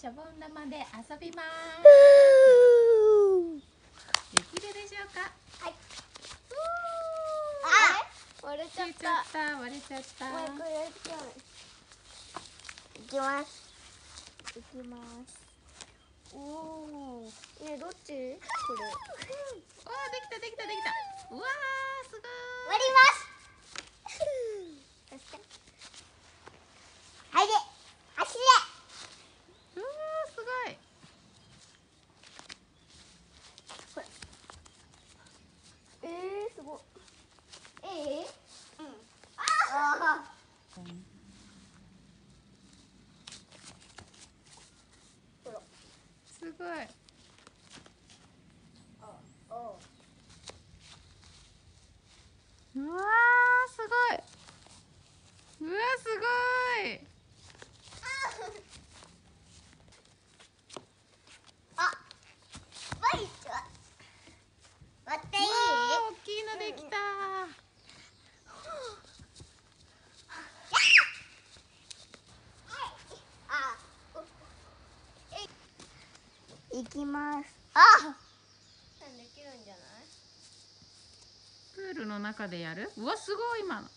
シャボン玉で遊びます。できるでしょうか？はい。あ割れちゃっ割れちゃった。割れちゃった。いいきます。いきます。おおねどっち？これ。おーできたできたできたうわーすごい割りますそしてはいで走れうわーすごいえー、すごいえー、うんああほらすごいああうわーすごい。うわすごい。あ、割ってい。い。大きい。のできた、い。きます。あ、できるんじゃない？プールの中でやる？うわすごい今の。